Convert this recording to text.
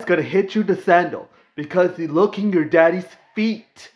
It's gonna hit you the sandal because you're looking your daddy's feet.